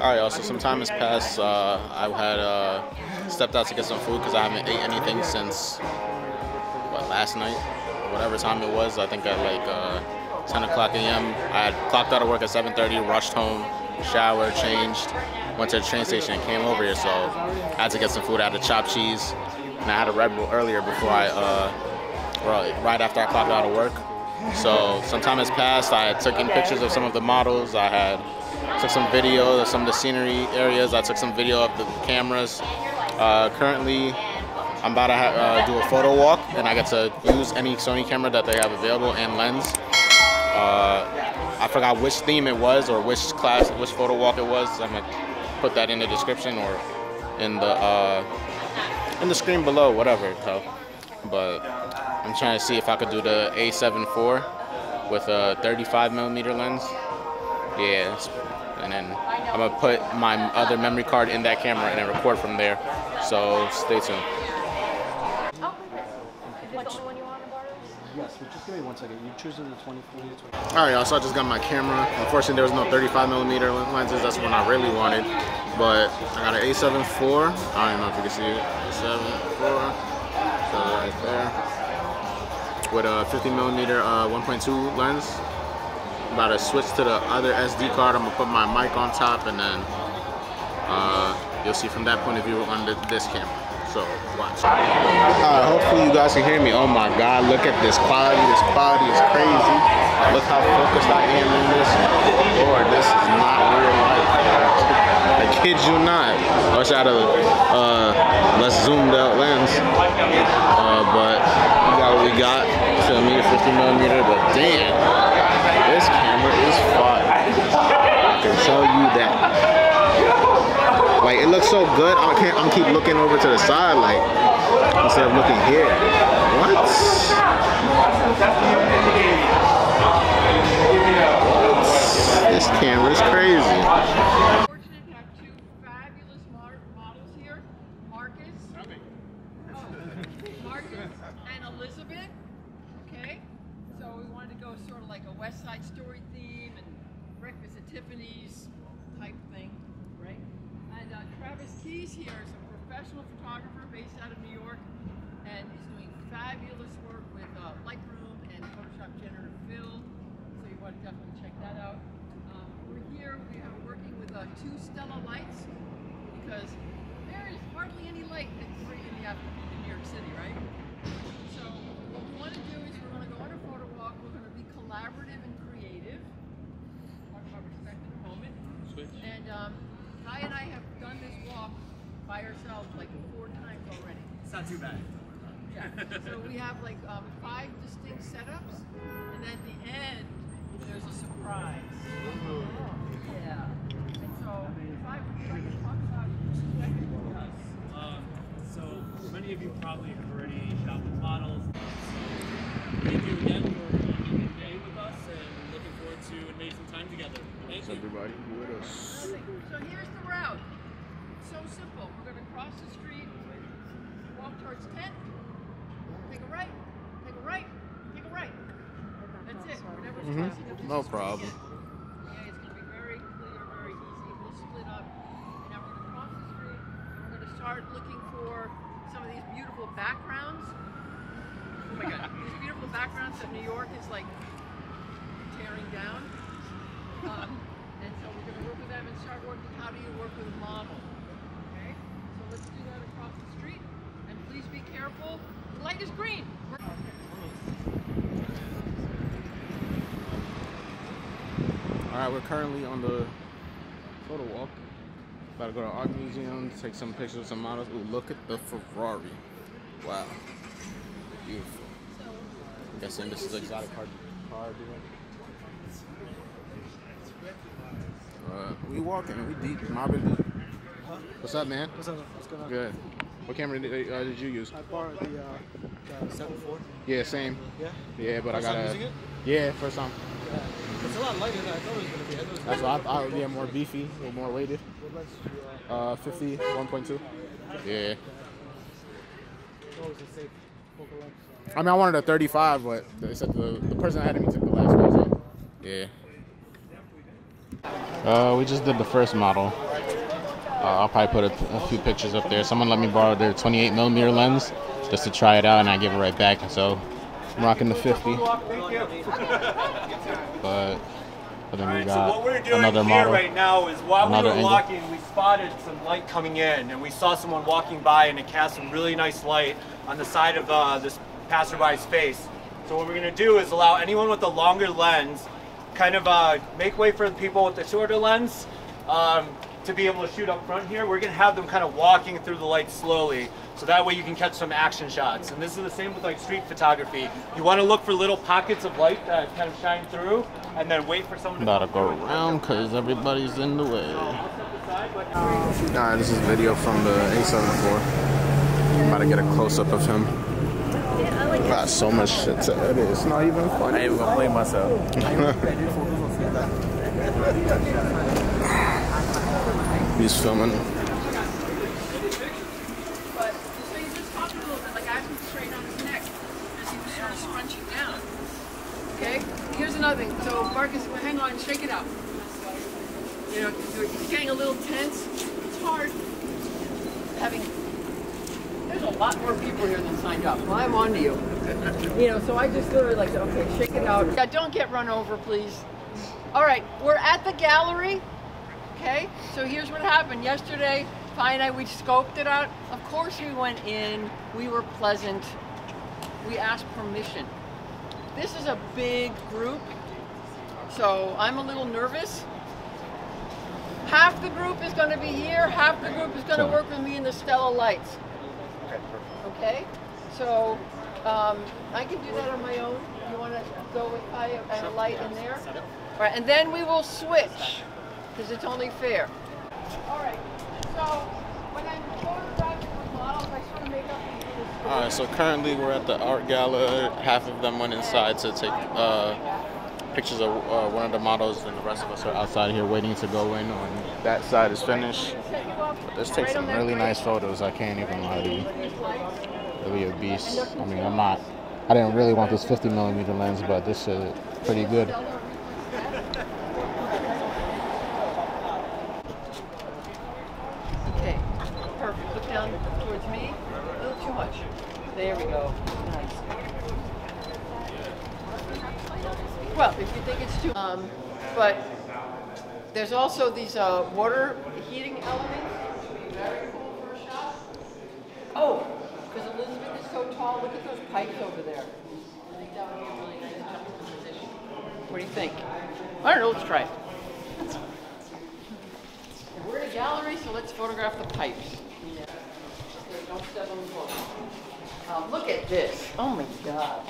All right, y'all. So some time has passed. Uh, I had uh, stepped out to get some food because I haven't ate anything since what last night, whatever time it was. I think at like uh, 10 o'clock a.m. I had clocked out of work at 7:30, rushed home, showered, changed, went to the train station, and came over here. So I had to get some food. I had a chopped cheese, and I had a Red Bull earlier before I, uh, right after I clocked out of work. So some time has passed. I took in pictures of some of the models. I had took some video of some of the scenery areas. I took some video of the cameras. Uh, currently, I'm about to uh, do a photo walk, and I get to use any Sony camera that they have available and lens. Uh, I forgot which theme it was or which class, which photo walk it was. I'm gonna put that in the description or in the uh, in the screen below, whatever. So, but I'm trying to see if I could do the A7 IV with a 35 millimeter lens. Yeah, and then I'm gonna put my other memory card in that camera and then record from there. So stay tuned. Yes, but just give me one second. You choose the 24. All right, y'all. So I just got my camera. Unfortunately, there was no 35 millimeter lenses. That's one I really wanted. But I got an A7 IV. I don't know if you can see it. A7 IV. So right there. With a 50 millimeter uh, 1.2 lens. About to switch to the other SD card. I'm gonna put my mic on top, and then uh, you'll see from that point of view on the, this camera. So watch. Hopefully you guys can hear me. Oh my God, look at this quality. This quality is crazy. Look how focused I am in this. Lord, this is not real life. I kid you not. I wish I had a uh, less zoomed out lens. Uh, but we got what we got. To me, 50 millimeter, but damn, this camera is fire. I can tell you that. Like it looks so good. I can't. I'm keep looking over to the side, like instead of looking here. What? This camera's crazy. Elizabeth. Okay, so we wanted to go sort of like a West Side Story theme and Breakfast at Tiffany's type thing, right? And uh, Travis Keys here is a professional photographer based out of New York and he's doing fabulous work with uh, Lightroom and Photoshop Generative Fill. So you want to definitely check that out. Um, we're here, we are working with uh, two Stella lights because there is hardly any light at 3 in the afternoon in New York City, right? So what we want to do is we're going to go on a photo walk. We're going to be collaborative and creative. Talk about respect in a moment. And um, Kai and I have done this walk by ourselves like four times already. It's not too bad. Yeah. so we have like um, five distinct setups, and at the end, there's a surprise. Ooh. Yeah. And so, if I would talk about second. Um, so many of you probably have already shot with models. Thank you again for being today with us and looking forward to invading some time together. Thank you. Everybody with us. So here's the route. It's so simple. We're going to cross the street, walk towards 10, take a right, take a right, take a right. That's it. We're never mm-hmm. up this No problem. Yeah, it's going to be very clear, very easy. We'll split up. And now we're going to cross the street and we're going to start looking for some of these beautiful backgrounds. Oh my god. These beautiful backgrounds that New York is like tearing down. Um, and so we're going to work with them and start working how do you work with a model. Okay? So let's do that across the street. And please be careful. The light is green. All right, we're currently on the photo walk. About to go to art museum, take some pictures of some models. Ooh, look at the Ferrari. Wow, beautiful. I'm guessing this is exotic car, car dealer. Uh, we walking, we deep, mobbing deep. What's up, man? What's up? What's going on? Good. What camera did, uh, did you use? I borrowed the, uh, the 7.4. Yeah, same. Yeah? Yeah, but First I time got using a. it? Yeah, first time. Yeah. It's a lot lighter than I thought it was going to be. I thought That's why I, be I yeah more beefy, a little more weighted. What lens did you, uh, Uh, 50, 1.2. Yeah. it's always a safe focal length. I mean, I wanted a 35, but they said the, the person ahead of me took the last one, so yeah. Uh, we just did the first model. Uh, I'll probably put a, a, few pictures up there. Someone let me borrow their 28 millimeter lens just to try it out, and I give it right back. So I'm rocking the 50. But, but then we got so what we're doing another here model. right now is while we were angle. walking, we spotted some light coming in, and we saw someone walking by, and it cast some really nice light on the side of uh, this passerby's face. So what we're gonna do is allow anyone with a longer lens, kind of uh, make way for the people with the shorter lens, um, to be able to shoot up front here. We're gonna have them kind of walking through the light slowly, so that way you can catch some action shots. And this is the same with like street photography. You want to look for little pockets of light that kind of shine through, and then wait for someone to Gotta go through. around because everybody's in the way. But Alright, this is video from the A7 IV. About to get a close up of him. Got so much shit to edit. It's not even funny. I ain't gonna play myself. He's filming. But so you just talk a little bit, like ask him to straighten his neck as he was sort of scrunching down. Okay? Here's another thing. So Marcus, well, hang on, shake it out. You know, he's getting a little tense. It's hard having. There's a lot more people here than signed up. Well, I'm on to you. You know, so I just literally like, okay, shake it out. Yeah, don't get run over, please. All right, we're at the gallery. Okay, so here's what happened. Yesterday, Pi and I, we scoped it out. Of course we went in, we were pleasant. We asked permission. This is a big group, so I'm a little nervous. Half the group is gonna be here, half the group is gonna work with me in the Stella Lights. Okay, so um, I can do that on my own. You wanna go with Pi and a light in there? All right, and then we will switch because it's only fair. All right, so when I'm photographing with models, I sort of make up these. Alright, so currently we're at the art gala. Half of them went inside to take uh, pictures of uh, one of the models, and the rest of us are outside here waiting to go in when that side is finished. Up This takes some really nice photos. I can't even lie to you. Really a beast. I mean, I'm not. I didn't really want this 50 millimeter lens, but this is pretty good. Okay, perfect. Look down towards me. A little too much. There we go. Nice. Well, if you think it's too, um, but there's also these uh, water heating elements. Oh, because Elizabeth is so tall. Look at those pipes over there. I think that would be a really nice juxtaposition. What do you think? I don't know. Let's try it. We're in a gallery, so let's photograph the pipes. Okay, don't step on the floor. Um, look at this. Oh my God.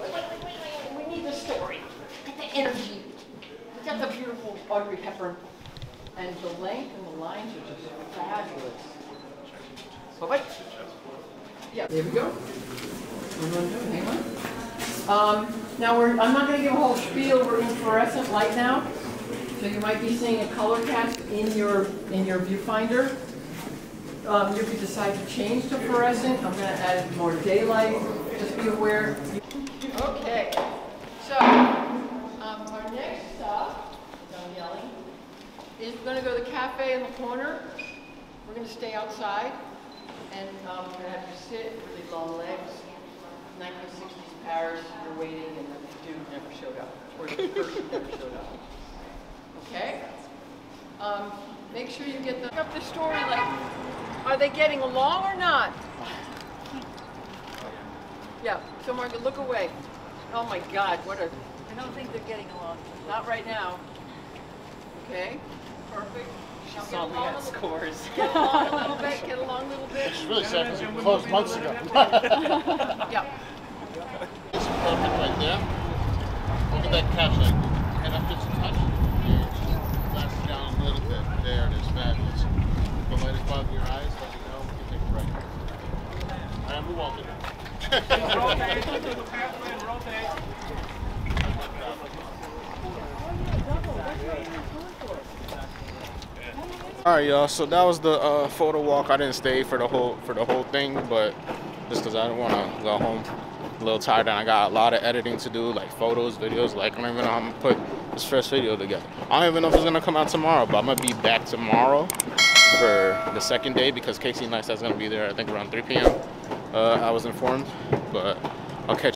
Wait, wait, wait, wait. We need the story. Get the energy. We got the beautiful Audrey Hepburn. And the length and the lines are just fabulous. But wait. Yeah, there we go. What do you want to do? Hang on. Um, now we're, I'm not gonna give a whole spiel, we're in fluorescent light now. So you might be seeing a color cast in your, in your viewfinder. Um, you could decide to change to fluorescent, I'm gonna add more daylight, just be aware. Okay, so, is we're gonna go to the cafe in the corner. We're gonna stay outside, and, um, we're gonna have you sit, really long legs. 1960s Paris, you're waiting, and the dude never showed up, or the person never showed up. Okay? Um, make sure you get the, up the story, like, are they getting along or not? Yeah, so Margaret, look away. Oh my God, what a, I don't think they're getting along. Not right now. Okay, perfect. Now get along a little- scores. Get along a little bit, get along a little bit. really sad because we closed months ago. Yeah. It's perfect right there. Look at that catch, like, and up just a touch. Yeah, just glass down a little bit. There it is, fabulous. The light is clogging your eyes, let me know, we can take a break. All right, move on to All right, y'all. So that was the uh, photo walk. I didn't stay for the whole for the whole thing, but just because I didn't want to go home a little tired, and I got a lot of editing to do, like photos, videos. Like I don't even know how I'm gonna put this first video together. I don't even know if it's gonna come out tomorrow, but I'm gonna be back tomorrow for the second day because Casey Neistat is gonna be there. I think around 3 p.m. Uh, I was informed, but I'll catch.